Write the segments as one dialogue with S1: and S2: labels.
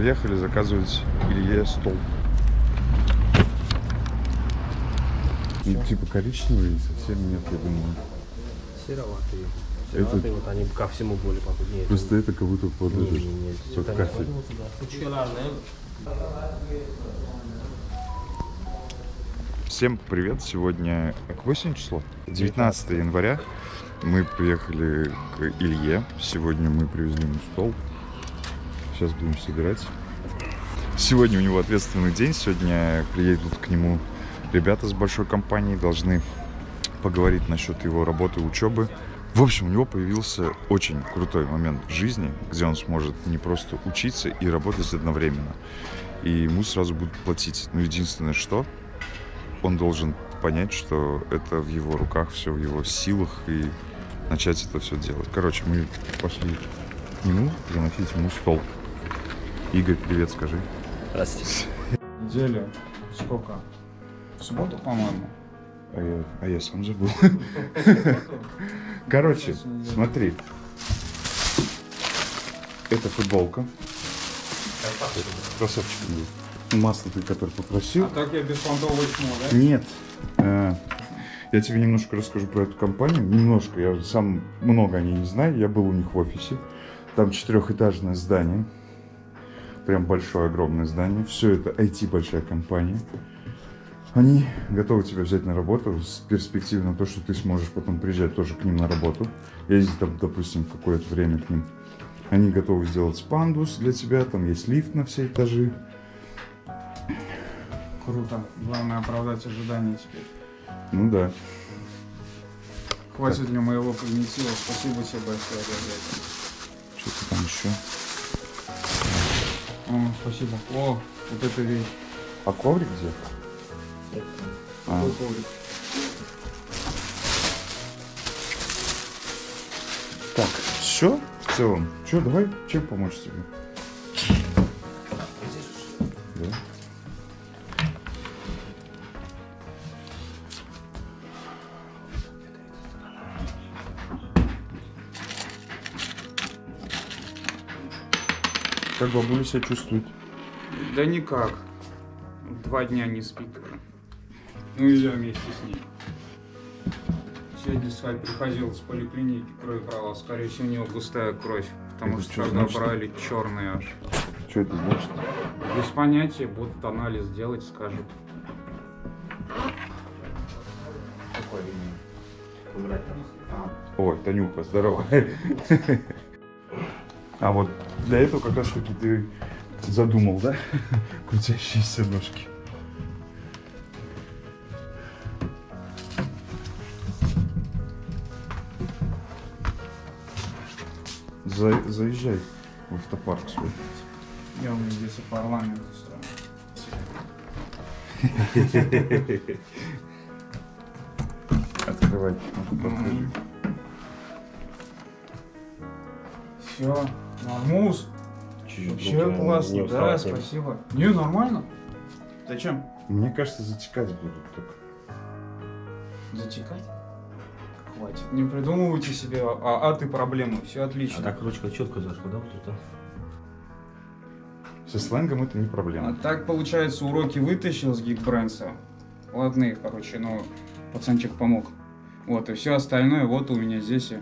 S1: приехали заказывать Илье стол. Ну, типа коричневый совсем нет, я думаю.
S2: Сероватые.
S1: Это-
S2: вот они ко всему более. Нет,
S1: Просто это как будто под,
S2: не, не, не,
S1: под
S2: это.
S1: Всем привет! Сегодня какое сегодня число? 19 января. Мы приехали к Илье. Сегодня мы привезли ему стол. Сейчас будем собирать. Сегодня у него ответственный день. Сегодня приедут к нему ребята с большой компании. Должны поговорить насчет его работы, учебы. В общем, у него появился очень крутой момент жизни, где он сможет не просто учиться и работать одновременно. И ему сразу будут платить. Но единственное, что он должен понять, что это в его руках, все в его силах, и начать это все делать. Короче, мы пошли к нему заносить ему стол. Игорь, привет, скажи.
S2: Здравствуйте.
S3: Неделя сколько? В субботу, по-моему.
S1: А я, а я сам забыл. Короче, смотри. Это футболка. Красавчик был. Масло ты, который попросил.
S3: А так я беспонтовый чмо, да?
S1: Нет. Э, Я тебе немножко расскажу про эту компанию. Немножко. Я сам много о ней не знаю. Я был у них в офисе. Там четырехэтажное здание. Прям большое, огромное здание. Все это IT большая компания. Они готовы тебя взять на работу с перспективой на то, что ты сможешь потом приезжать тоже к ним на работу. Ездить там, допустим, какое-то время к ним. Они готовы сделать пандус для тебя. Там есть лифт на все этажи.
S3: Круто. Главное оправдать ожидания теперь.
S1: Ну да.
S3: Хватит ли моего когнитива? Спасибо тебе большое за это.
S1: Что-то там еще.
S3: О, спасибо. О, вот это вещь.
S1: А коврик где? А.
S3: Какой коврик?
S1: Так, все в целом. Че, давай, чем помочь тебе? Как бабуля себя чувствует?
S3: Да никак. Два дня не спит уже. Ну и я вместе с ней. Сегодня сказать, приходил с поликлиники, кровь брала. Скорее всего, у него густая кровь. Потому
S1: Это
S3: что
S1: что
S3: когда
S1: значит?
S3: брали, черный аж.
S1: Что это значит?
S3: Без понятия, будут анализ делать, скажут.
S1: Ой, Танюха, здорово. А вот для этого как раз таки ты задумал, да? Крутящиеся ножки. За- заезжай в автопарк свой.
S3: Я у меня здесь и парламент устроен.
S1: Открывай. Покажи.
S3: Нормус. Вообще классно, да, спасибо. Не, нормально. Зачем?
S1: Мне кажется, затекать будут только.
S3: Затекать? Хватит. Не придумывайте себе а, а ты проблемы. Все
S2: А
S3: отлично.
S2: так ручка четко зашла, да, вот это?
S1: Со сленгом это не
S3: А
S1: проблема.
S3: так, получается, уроки вытащил с Geekbrains. Ладно, короче, но пацанчик помог. Вот, и все остальное вот у меня здесь я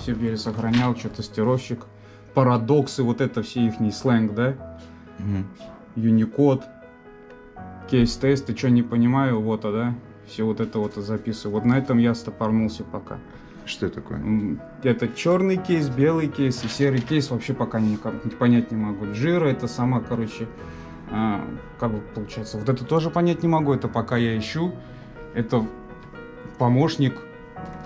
S3: себе сохранял, что тестировщик. Парадоксы, вот это все их сленг, да? Unicode, кейс-тесты, что не понимаю, вот, а, да? Все вот это вот записываю. Вот на этом я стопорнулся пока.
S1: Что это такое?
S3: Это черный кейс, белый кейс и серый кейс вообще пока никак понять не могу. Джира это сама, короче, а, как бы получается. Вот это тоже понять не могу, это пока я ищу. Это помощник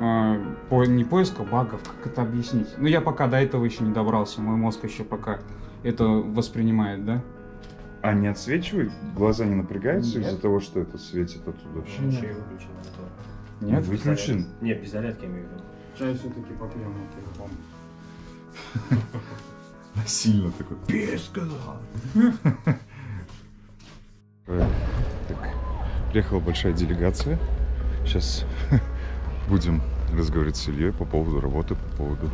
S3: а, по, не поиска багов, как это объяснить? Ну я пока до этого еще не добрался, мой мозг еще пока это воспринимает, да?
S1: А не отсвечивает? Глаза не напрягаются
S3: Нет.
S1: из-за того, что это светит оттуда?
S3: Нет.
S2: Еще и выключен. а то-
S3: Нет?
S1: Выключен?
S2: Не, без зарядки я имею в виду.
S3: Чай все-таки попьем на телефон.
S1: Сильно такой. Пей, сказал. Так, приехала большая делегация. Сейчас будем разговаривать с Ильей по поводу работы, по поводу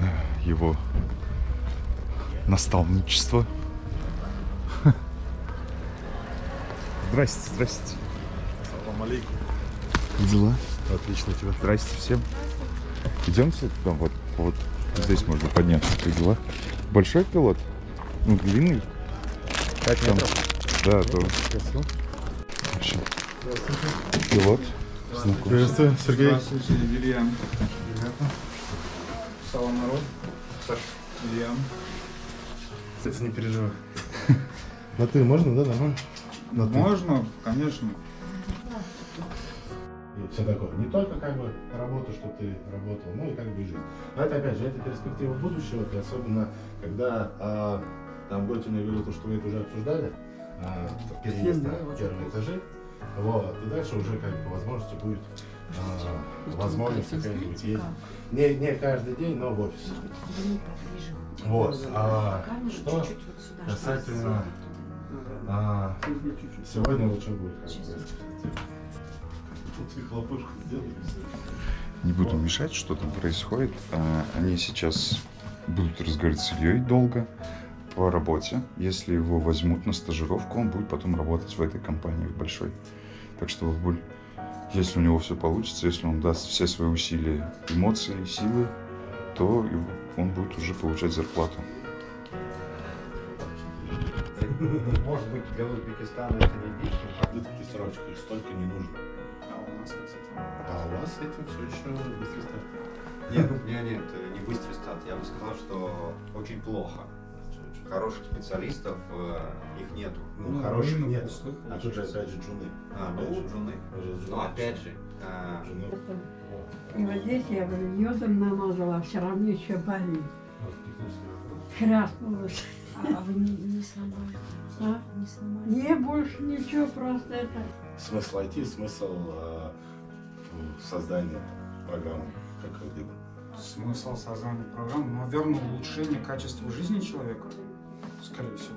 S1: э, его наставничества. Здрасте, здрасте.
S4: Салам алейкум.
S1: Дела?
S4: Отлично тебя.
S1: Здрасте всем. Идемте, там вот, вот здесь можно подняться. Как дела? Большой пилот? Ну, длинный.
S4: 5 метров.
S1: Там. Да. Ну,
S4: в
S1: общем, пилот. Знакомься.
S4: Приветствую, Сергей.
S3: Здравствуйте, Илья. Салам, народ. Илья.
S4: Кстати, не переживай. На ты можно, да, нормально? На ты.
S3: Можно, конечно.
S4: И все такое. Не только как бы работа, что ты работал, но и как бы жизнь. Но это опять же, это перспектива будущего, и особенно когда а, там Готин мне говорил, то, что вы это уже обсуждали, а, переезд на первые этажи, вот, и дальше уже как бы возможности будет а, возможность какая-нибудь ездить. Не, не каждый день, но в офис. Вот, а что касательно а, сегодня что будет как бы. Хлопушку сделали.
S1: Не буду мешать, что там происходит. А, Они сейчас будут разговаривать с Ильей долго по работе. Если его возьмут на стажировку, он будет потом работать в этой компании в большой. Так что, Бабуль, если у него все получится, если он даст все свои усилия, эмоции, силы, то он будет уже получать зарплату.
S5: Может быть, для Узбекистана это не действует.
S4: Выдавки срочка, их столько не нужно.
S3: А у нас, кстати,
S4: А у вас с этим все еще быстрый старт.
S5: Нет, нет, нет, не быстрый старт. Я бы сказал, что очень плохо. Хороших специалистов э, их нету.
S4: Ну, хороших
S3: рынок
S4: нет.
S3: пустой
S4: А тут же опять же джуны.
S5: А,
S4: Опять
S5: ну,
S4: же.
S5: джуны. Но опять же,
S4: Джуны.
S6: И вот здесь я говорю, йодом намазала, все равно еще болит. Хряснулась.
S7: А вы не, не сломали?
S6: А?
S7: Не сломали?
S6: Не, больше ничего, просто это.
S4: Смысл IT, смысл э, в создании программы как-либо.
S3: Смысл создания программы, ну, наверное, улучшение качества жизни человека, скорее всего.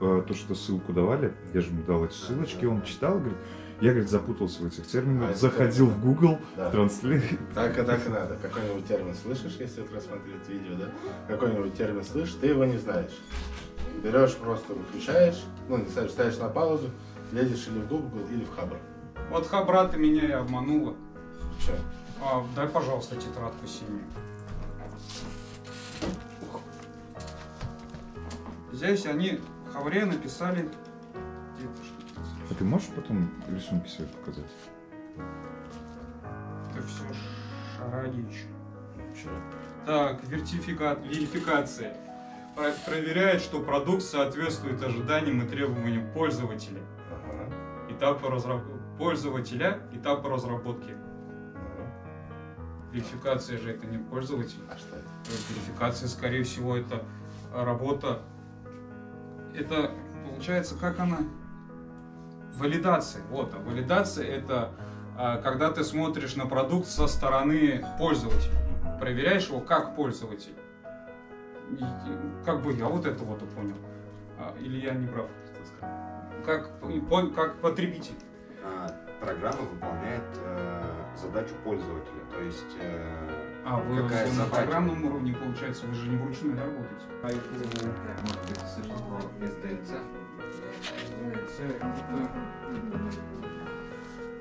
S3: А,
S1: То, что ссылку давали, я же ему дал эти ссылочки, он читал, говорит, я, говорит, запутался в этих терминах,
S4: А, это
S1: заходил в Google,
S4: Да.
S1: транслировал.
S4: Так, и так и надо. Какой-нибудь термин слышишь, если вот рассмотреть видео, да? Какой-нибудь термин слышишь, ты его не знаешь. Берешь, просто выключаешь, ну, не ставишь, ставишь на паузу, лезешь или в Google, или в Хабр.
S3: Вот Хабра ты меня и обманула.
S4: Все.
S3: А, дай, пожалуйста, тетрадку синюю. Здесь они в Хавре написали...
S1: А ты можешь потом рисунки свои показать?
S3: Это все шарагич.
S4: Все.
S3: Так, верификация. Про- Проверяет, что продукт соответствует ожиданиям и требованиям пользователя.
S4: Ага.
S3: Этапы разработки. Пользователя, этапы разработки.
S4: ага.
S3: Верификация же это не пользователь.
S4: А что это?
S3: Верификация, скорее всего, это работа. Это получается, как она? Валидация. Вот, а валидация это а, когда ты смотришь на продукт со стороны пользователя. Проверяешь его как пользователь. И- Как бы я вот это вот и понял. А, Или я не прав? Как, как потребитель.
S5: э, программа выполняет э, задачу пользователя. То есть э,
S3: А вы
S5: Какая
S3: на
S5: задача?
S3: программном уровне, получается, вы же не вручную работаете.
S5: может быть, слышал про SDLC.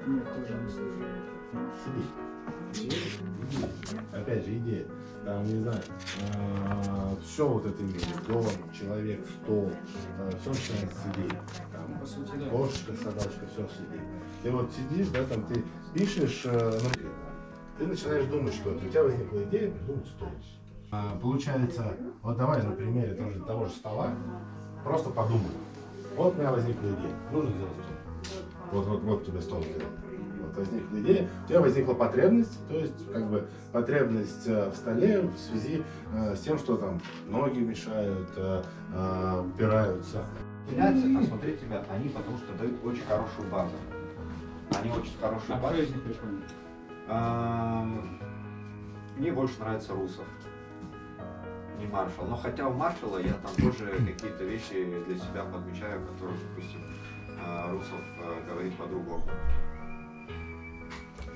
S3: Нет, тоже не слышал.
S4: Опять же, идея. Там, не знаю, все вот это имеет. Дом, человек, стол, все начинается с идеи. Там,
S3: По сути, да.
S4: кошечка, собачка, все с идеей. Ты вот сидишь, да, там ты пишешь, э, ну, ты начинаешь думать что-то. У тебя возникла идея придумать стол. А, получается, вот давай на примере тоже того же стола, просто подумай. Вот у меня возникла идея, нужно сделать стол. Вот, вот, вот тебе стол сделал. Вот возникла идея, у тебя возникла потребность, то есть как бы потребность э, в столе в связи э, с тем, что там ноги мешают, э, э, упираются.
S5: Меняться, а смотреть тебя, они потому что дают очень хорошую базу. Они очень хорошую
S3: А
S5: базу.
S3: кто из них прикольный?
S5: Мне больше нравится Русов. Не Маршал. Но хотя у Маршала я там тоже какие-то вещи для себя подмечаю, которые, допустим, а, Русов э, говорит по-другому.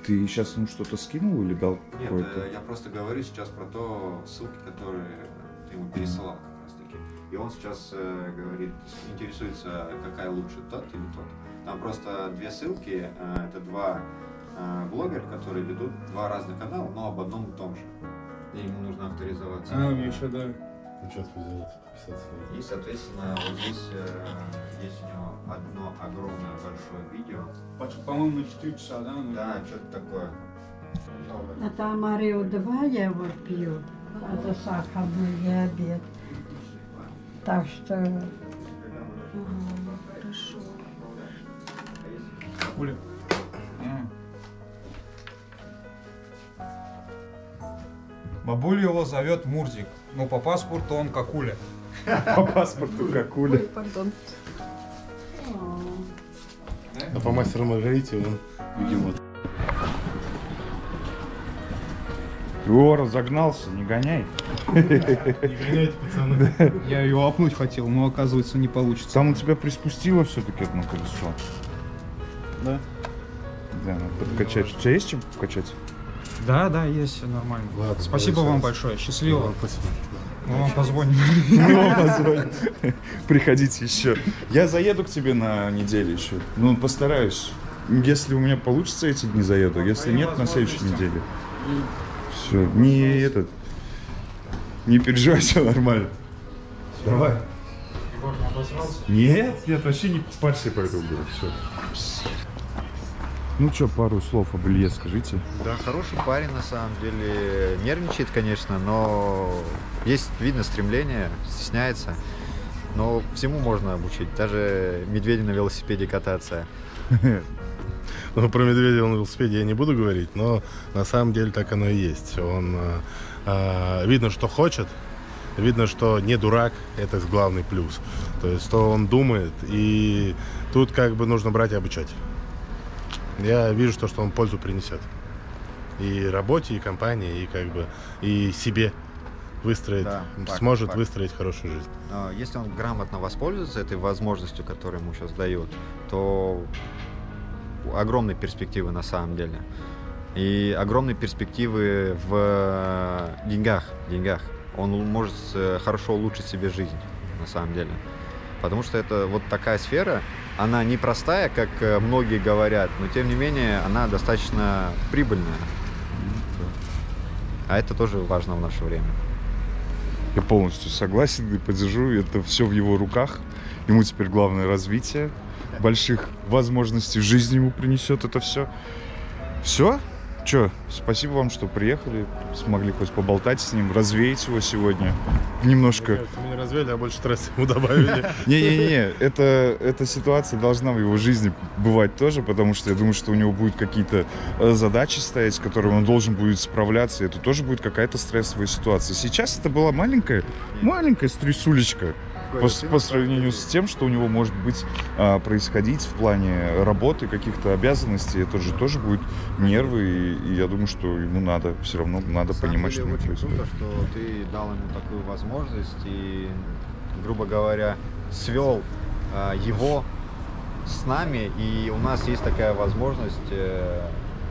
S1: Ты сейчас ему что-то скинул или дал
S5: Нет, э, я просто говорю сейчас про то ссылки, которые ты ему пересылал как раз таки. И он сейчас э, говорит, интересуется, какая лучше, тот или тот. Там просто две ссылки, э, это два э, блогера, которые ведут два разных канала, но об одном и том же. И ему нужно авторизоваться.
S3: А, еще, да.
S4: Участку сделать, подписаться.
S5: И, соответственно, вот здесь э, есть у него одно огромное большое видео.
S3: По-моему, на 4 часа, да?
S5: Да, что-то такое.
S6: Это Амарио 2 я вот пью. Это сахарный диабет. Так что
S7: Хорошо.
S3: Куля. Бабуля его зовет Мурзик, но по паспорту он Какуля.
S1: По паспорту какуля.
S7: пардон.
S4: А по мастеру Маргарите он, видимо,
S1: О, разогнался, не гоняй.
S4: не гоняйте, пацаны.
S3: Я ее опнуть хотел, но оказывается не получится.
S1: Там у тебя приспустило все-таки одно колесо.
S3: Да?
S1: Да, надо подкачать. У тебя есть чем покачать?
S3: Да, да, есть, все нормально.
S4: Ладно,
S3: Спасибо вам большое, счастливо.
S4: Спасибо.
S3: Мы вам позвоним.
S1: Ну, позвонь. Приходите еще. Я заеду к тебе на неделю еще. Ну, постараюсь. Если у меня получится эти дни заеду, если нет, на следующей неделе. Все, не этот. Не переживай, все нормально. Давай. Нет, нет, вообще не парься по этому было. Все. Ну что, пару слов об Илье скажите.
S5: Да, хороший парень на самом деле. Нервничает, конечно, но есть видно стремление, стесняется. Но всему можно обучить, даже медведя на велосипеде кататься.
S4: Ну, про медведя на велосипеде я не буду говорить, но на самом деле так оно и есть. Он а, а, видно, что хочет, видно, что не дурак, это главный плюс. То есть, что он думает, и тут как бы нужно брать и обучать. Я вижу, что, что он пользу принесет. И работе, и компании, и как бы и себе выстроить,
S5: Да, факт,
S4: сможет
S5: факт.
S4: выстроить хорошую жизнь.
S5: А, Если он грамотно воспользуется этой возможностью, которую ему сейчас дают, то огромные перспективы на самом деле. И огромные перспективы в э, деньгах, деньгах. Он может э, хорошо улучшить себе жизнь, на самом деле. Потому что это вот такая сфера, она не простая, как э, многие говорят, но тем не менее она достаточно прибыльная. А это тоже важно в наше время.
S1: Я полностью согласен и поддержу. Это все в его руках. Ему теперь главное развитие. Больших возможностей в жизни ему принесет это все. Все? Че, спасибо вам, что приехали, смогли хоть поболтать с ним, развеять его сегодня. Немножко.
S4: Мы не развели, а больше стресса ему добавили.
S1: Не-не-не, это, эта ситуация должна в его жизни бывать тоже, потому что я думаю, что у него будут какие-то э, задачи стоять, с которыми он должен будет справляться, и это тоже будет какая-то стрессовая ситуация. Сейчас это была маленькая, маленькая стрессулечка по, по сравнению с тем, что у него может быть а, происходить в плане работы, каких-то обязанностей. Это же тоже будет нервы, и, и я думаю, что ему надо, все равно надо
S5: На
S1: понимать,
S5: деле,
S1: что
S5: очень
S1: происходит.
S5: круто, что ты дал ему такую возможность и, грубо говоря, свел а, его с нами, и у нас есть такая возможность э,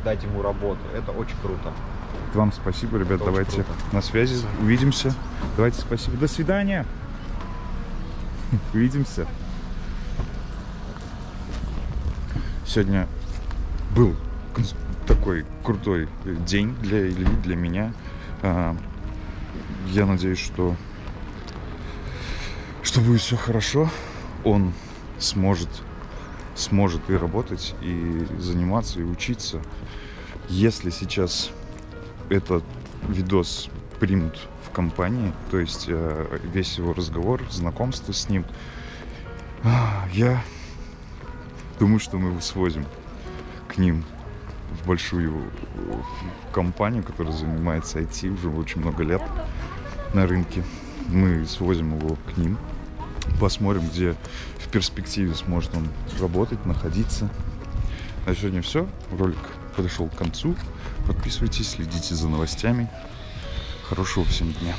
S5: дать ему работу. Это очень круто.
S1: Вам спасибо, ребят,
S5: Это
S1: давайте на связи, увидимся. Давайте спасибо. До свидания. Увидимся. Сегодня был такой крутой день для Ильи, для меня. А, Я надеюсь, что что будет все хорошо. Он сможет сможет и работать, и заниматься, и учиться. Если сейчас этот видос примут компании, то есть э, весь его разговор, знакомство с ним, а, я думаю, что мы его свозим к ним в большую компанию, которая занимается IT уже очень много лет на рынке. Мы свозим его к ним, посмотрим, где в перспективе сможет он работать, находиться. На сегодня все. Ролик подошел к концу. Подписывайтесь, следите за новостями. Хорошего всем дня.